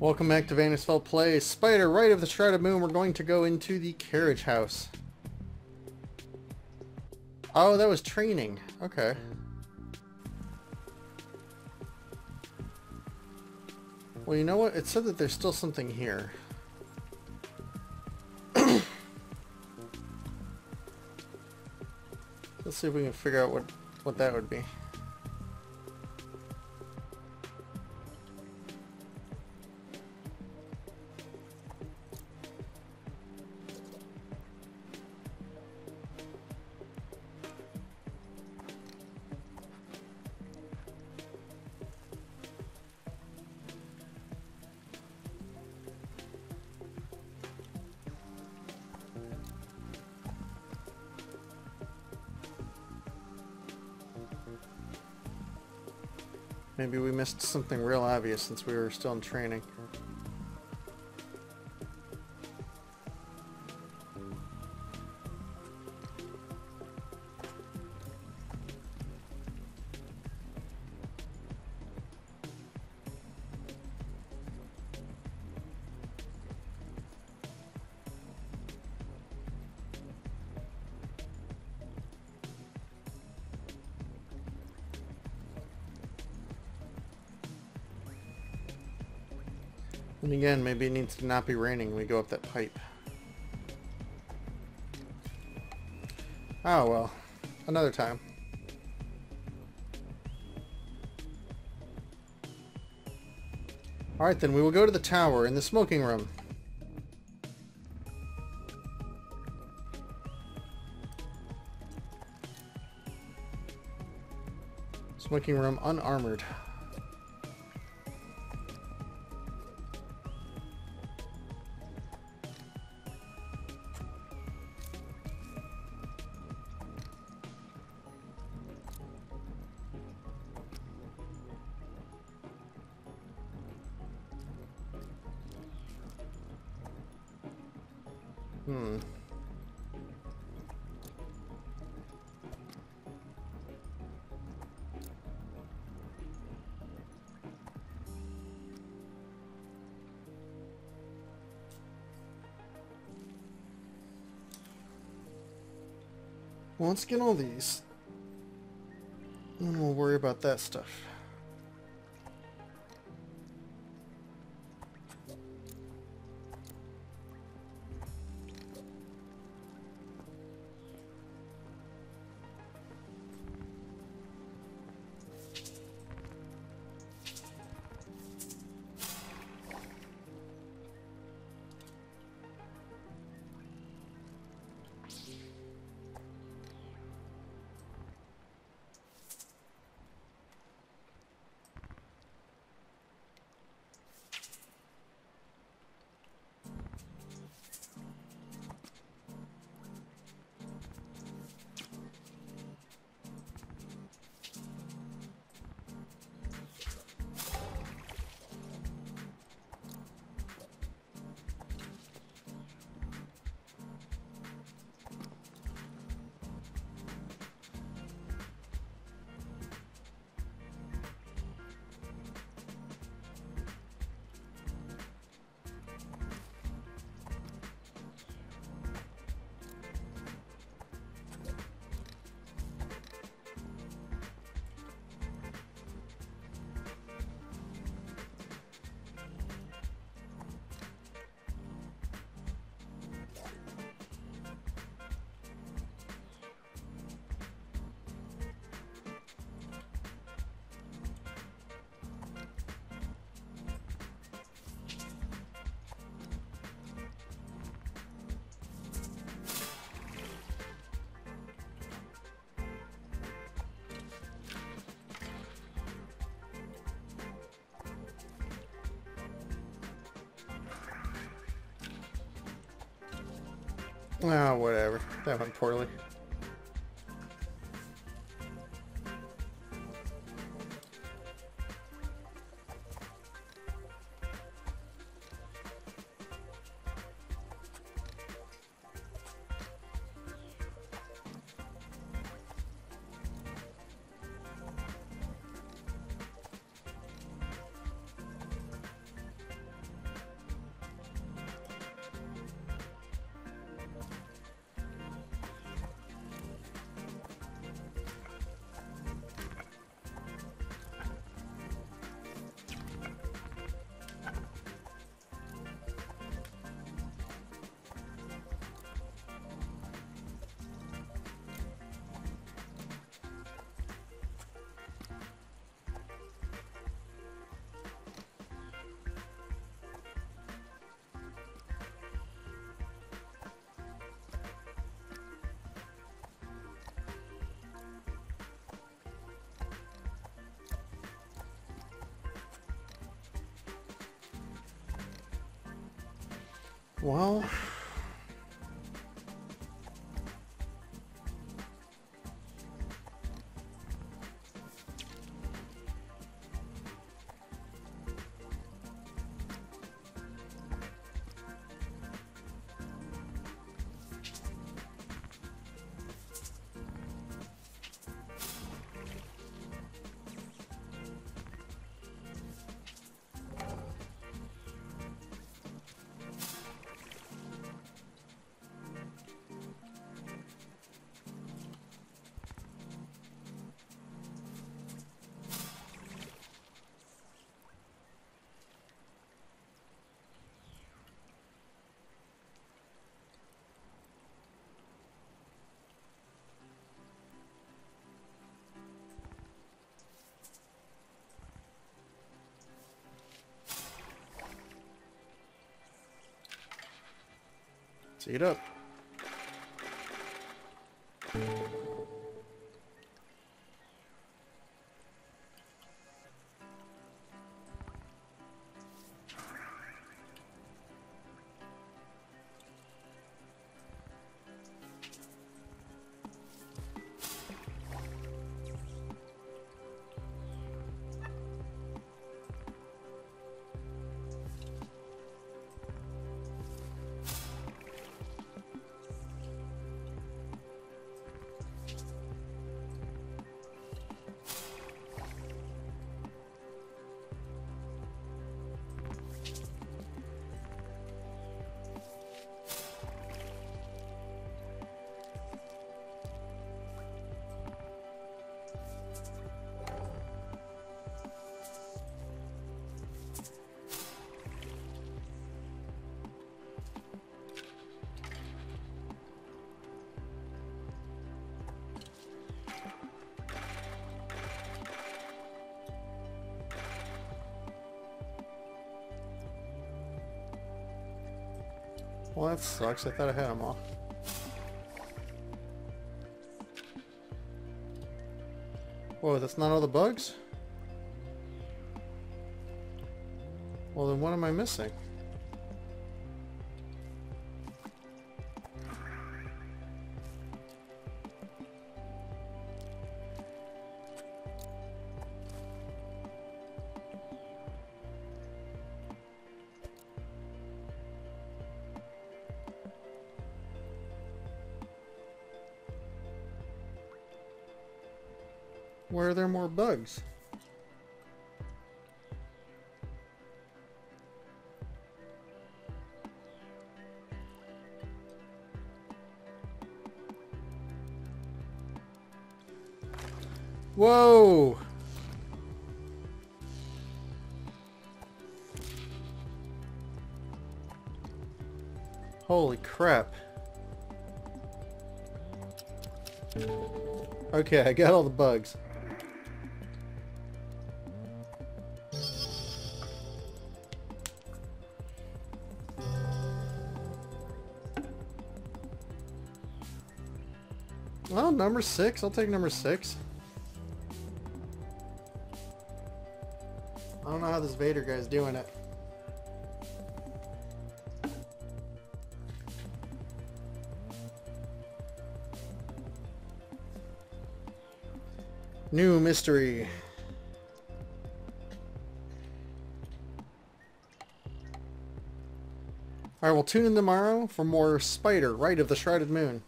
Welcome back to Vandersveldt Play. Spider, Rite of the Shrouded Moon, we're going to go into the carriage house. Oh, that was training. Okay. Well, you know what? It said that there's still something here. Let's see if we can figure out what, what that would be. Maybe we missed something real obvious since we were still in training. And again, maybe it needs to not be raining we go up that pipe. Oh well, another time. Alright then, we will go to the tower in the smoking room. Smoking room unarmored. Hmm. Let's get all these. And we'll worry about that stuff. Ah, whatever. That went poorly. Well... See it up. Well, that sucks. I thought I had them all. Whoa, that's not all the bugs? Well, then what am I missing? Where are there more bugs? Whoa! Holy crap. Okay, I got all the bugs. Well, number six. I'll take number six. I don't know how this Vader guy's doing it. New mystery. Alright, we'll tune in tomorrow for more Spider, Rite of the Shrouded Moon.